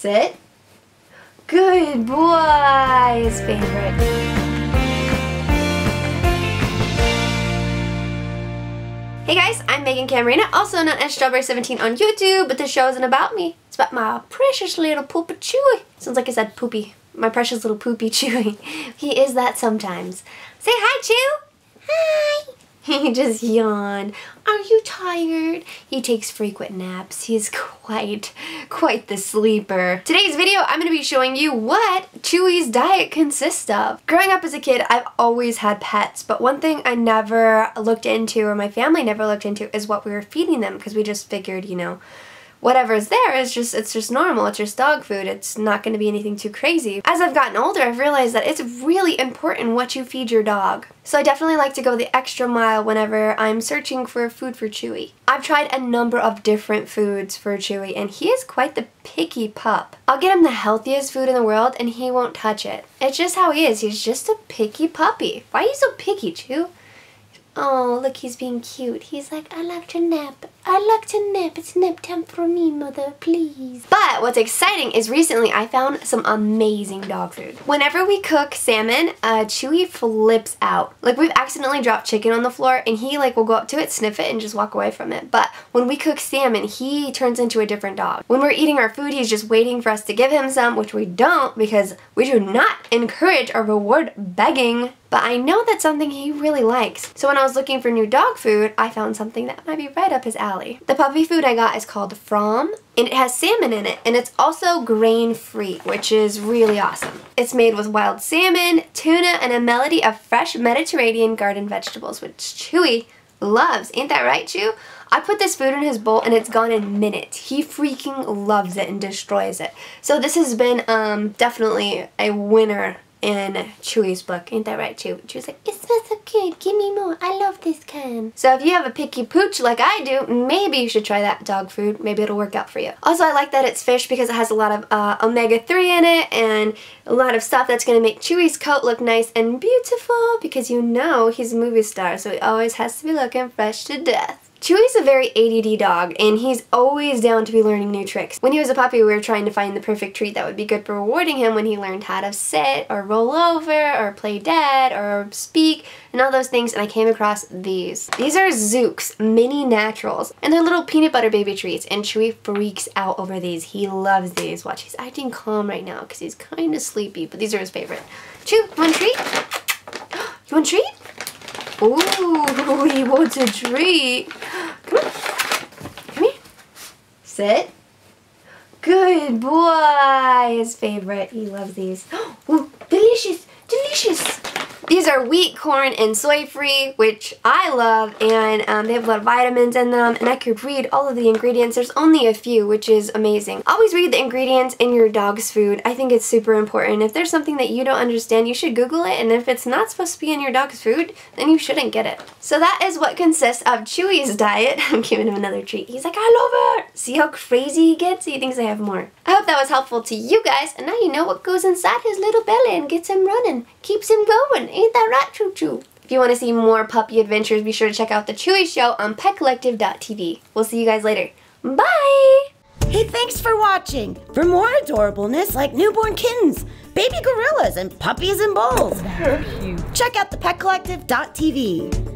Sit. Good boy, his favorite. Hey guys, I'm Meghan Camarena, also known as Strawburry17 on YouTube, but this show isn't about me. It's about my precious little poopy Chewie. Sounds like I said poopy. My precious little poopy Chewie. He is that sometimes. Say hi, Chew! Hi! He just yawned. Are you tired? He takes frequent naps. He's quite, quite the sleeper. Today's video, I'm to be showing you what Chewie's diet consists of. Growing up as a kid, I've always had pets, but one thing I never looked into, or my family never looked into, is what we were feeding them, because we just figured, you know, whatever's there is just it's just normal. It's just dog food. It's not going to be anything too crazy. As i've gotten older i've realized that it's really important what you feed your dog. So i definitely like to go the extra mile whenever i'm searching for food for Chewie. I've tried a number of different foods for Chewie and he is quite the picky pup. I'll get him the healthiest food in the world and he won't touch it. It's just how he is. He's just a picky puppy. Why are you so picky chew? Oh, look, he's being cute. He's like, I love to nap. I like to nap. It's nap time for me, mother, please. But what's exciting is recently I found some amazing dog food. Whenever we cook salmon, uh, Chewie flips out. Like, we've accidentally dropped chicken on the floor, and he, like, will go up to it, sniff it, and just walk away from it. But when we cook salmon, he turns into a different dog. When we're eating our food, he's just waiting for us to give him some, which we don't because we do not encourage or reward begging but I know that's something he really likes. So when I was looking for new dog food, I found something that might be right up his alley. The puppy food I got is called Fromm, and it has salmon in it, and it's also grain-free, which is really awesome. It's made with wild salmon, tuna, and a melody of fresh Mediterranean garden vegetables, which Chewie loves. Ain't that right, Chew? I put this food in his bowl and it's gone in minutes. He freaking loves it and destroys it. So this has been um, definitely a winner in Chewie's book. Ain't that right, Chewie? Chewie's like, it smells so good. Give me more. I love this can. So if you have a picky pooch like I do, maybe you should try that dog food. Maybe it'll work out for you. Also, I like that it's fish because it has a lot of uh, omega-3 in it and a lot of stuff that's going to make Chewie's coat look nice and beautiful because you know he's a movie star, so he always has to be looking fresh to death. Chewie's a very ADD dog, and he's always down to be learning new tricks. When he was a puppy, we were trying to find the perfect treat that would be good for rewarding him when he learned how to sit, or roll over, or play dead, or speak, and all those things, and I came across these. These are Zuke's Mini Naturals, and they're little peanut butter baby treats, and Chewie freaks out over these. He loves these. Watch, he's acting calm right now, because he's kind of sleepy, but these are his favorite. Chew, a treat? You want a treat? Ooh, he wants a treat. Sit. Good boy. His favorite. He loves these. Ooh, delicious. Delicious. These are wheat, corn, and soy-free, which I love, and um, they have a lot of vitamins in them, and I could read all of the ingredients. There's only a few, which is amazing. Always read the ingredients in your dog's food. I think it's super important. If there's something that you don't understand, you should Google it, and if it's not supposed to be in your dog's food, then you shouldn't get it. So that is what consists of Chewie's diet. I'm giving him another treat. He's like, I love it! See how crazy he gets? He thinks I have more. I hope that was helpful to you guys, and now you know what goes inside his little belly and gets him running, keeps him going. Ain't that right, Choo Choo? If you want to see more puppy adventures, be sure to check out The Chewie Show on petcollective.tv. We'll see you guys later. Bye! Hey, thanks for watching. For more adorableness like newborn kittens, baby gorillas, and puppies and bulls, check out thepetcollective.tv.